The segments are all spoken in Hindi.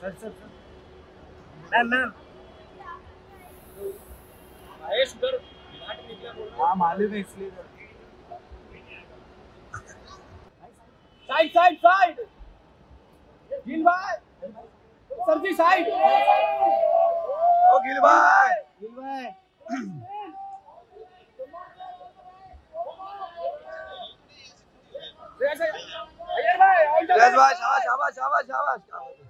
Sir sir sir. Ma'am ma'am. Mahesh उधर घाट निकला बोल हाँ। मालूम है इसलिए साइड साइड साइड। गिल भाई। Sir ji side. ओ गिल भाई। गिल भाई। शाबाश शाबाश शाबाश शाबाश शाबाश।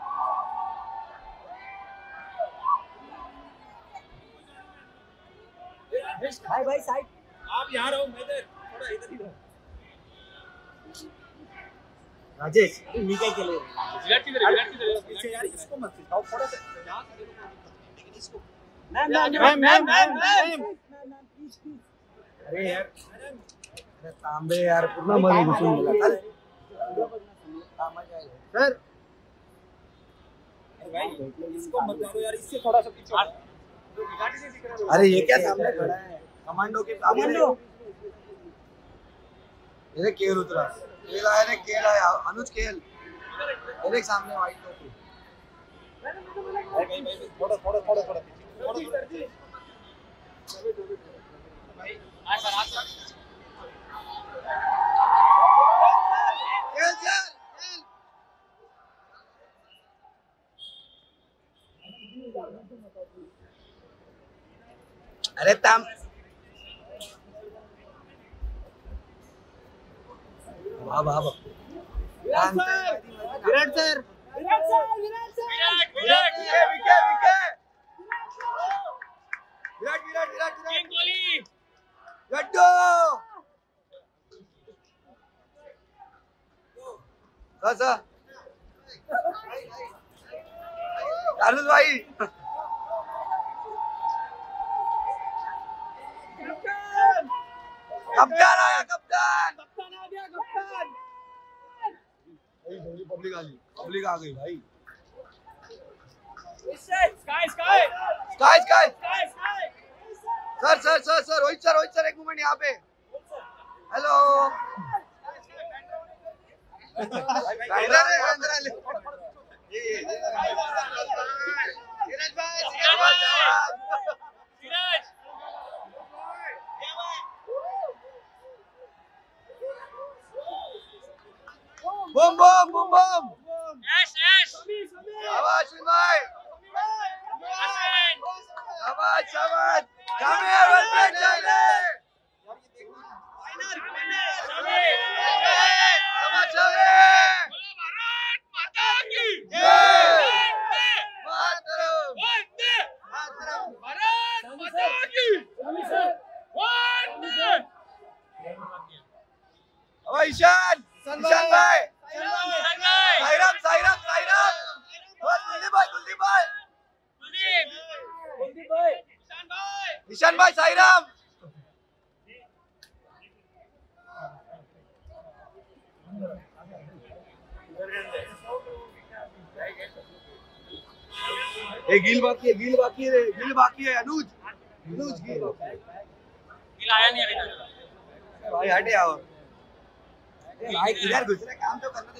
भाई भाई साइड। आप यहाँ रहो मैं इधर थोड़ा इधर ही रहो। राजेश केले विराट किधर है विराट किधर है पीछे यार इसको मत खिलाओ थोड़ा सा। यहाँ से देखो इसको ma'am ma'am, ma'am, ma'am, ma'am please please अरे यार। अरे तांबे यार पूर्ण मध्ये घुसून गेला. सर इसको मत मारो यार इससे थोड़ा सा पीछे अरे ये क्या सामने खड़ा है? कमांडो के कमांडो। ये केल उतरा। केल आया रे केल आया। अनुज केल। ये देख सामने वाइट टोपी थोड़ा थोड़ा थोड़ा थोड़ा थोड़ा भाई आज सर आज सर केल चल केल अरे ताम। वाह वाह विराट सर। विराट विराट विराट विके विके विके विराट विराट विराट किंग विराट कोहली गड्डू। कसा अनुज भाई। कप्तान आया कप्तान। कप्तान आ गया कप्तान। पब्लिक आ गई। पब्लिक आ गई भाई। SKY SKY SKY SKY SKY SKY sir sir sir sir Rohit sir Rohit sir एक मिनट यहाँ पे। हेलो है ये ये Boom, boom, boom, boom. Yes, yes. Sabat, Unai. Sabat, Sabat. Come here, one play, भाई साईराम। ए गिल बाकी है गिल बाकी है गिल बाकी है अनुज। अनुज गिल बाकी। गिल आया नहीं अभी तक। भाई हटे आओ। भाई इधर घुस रहे काम तो करना था